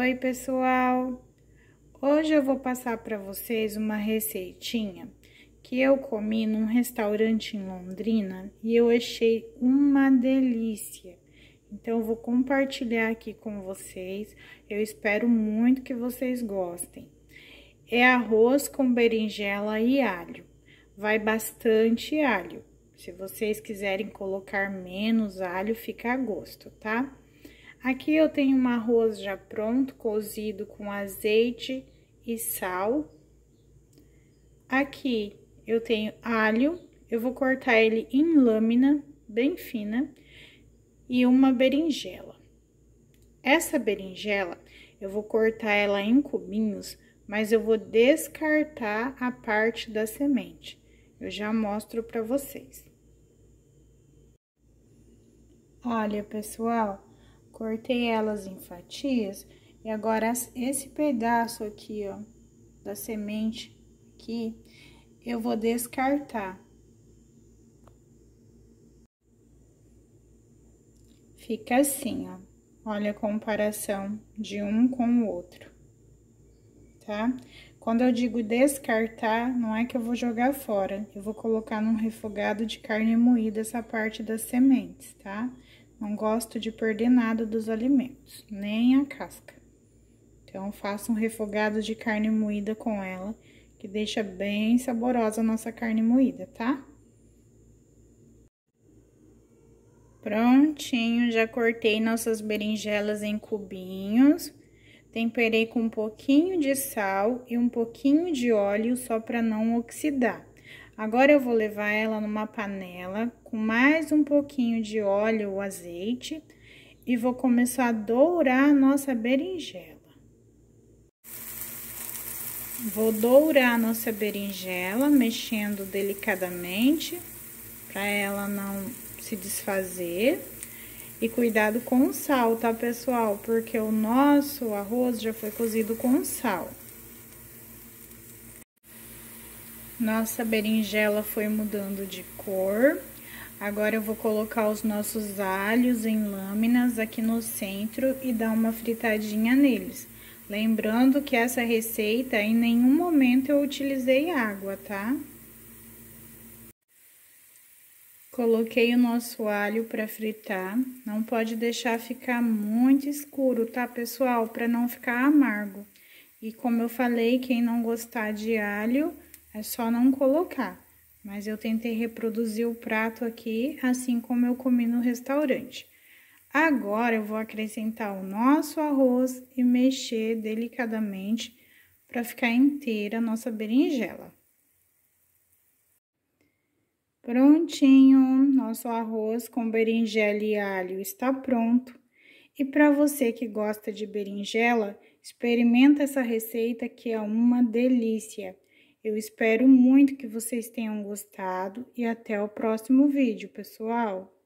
Oi, pessoal! Hoje eu vou passar para vocês uma receitinha que eu comi num restaurante em Londrina e eu achei uma delícia. Então, eu vou compartilhar aqui com vocês. Eu espero muito que vocês gostem. É arroz com berinjela e alho. Vai bastante alho. Se vocês quiserem colocar menos alho, fica a gosto, tá? Aqui eu tenho um arroz já pronto, cozido com azeite e sal. Aqui eu tenho alho, eu vou cortar ele em lâmina bem fina e uma berinjela. Essa berinjela, eu vou cortar ela em cubinhos, mas eu vou descartar a parte da semente. Eu já mostro para vocês. Olha, pessoal, cortei elas em fatias e agora esse pedaço aqui, ó, da semente aqui, eu vou descartar. Fica assim, ó. Olha a comparação de um com o outro, tá? Quando eu digo descartar, não é que eu vou jogar fora, eu vou colocar num refogado de carne moída essa parte das sementes, tá? Não gosto de perder nada dos alimentos, nem a casca. Então, faça um refogado de carne moída com ela, que deixa bem saborosa a nossa carne moída, tá? Prontinho, já cortei nossas berinjelas em cubinhos. Temperei com um pouquinho de sal e um pouquinho de óleo só para não oxidar. Agora, eu vou levar ela numa panela com mais um pouquinho de óleo ou azeite e vou começar a dourar a nossa berinjela. Vou dourar a nossa berinjela, mexendo delicadamente, para ela não se desfazer. E cuidado com o sal, tá, pessoal? Porque o nosso arroz já foi cozido com sal. Nossa berinjela foi mudando de cor. Agora, eu vou colocar os nossos alhos em lâminas aqui no centro e dar uma fritadinha neles. Lembrando que essa receita, em nenhum momento eu utilizei água, tá? Coloquei o nosso alho para fritar. Não pode deixar ficar muito escuro, tá, pessoal? Para não ficar amargo. E como eu falei, quem não gostar de alho é só não colocar. Mas eu tentei reproduzir o prato aqui, assim como eu comi no restaurante. Agora, eu vou acrescentar o nosso arroz e mexer delicadamente para ficar inteira a nossa berinjela. Prontinho, nosso arroz com berinjela e alho está pronto. E para você que gosta de berinjela, experimenta essa receita que é uma delícia. Eu espero muito que vocês tenham gostado e até o próximo vídeo, pessoal!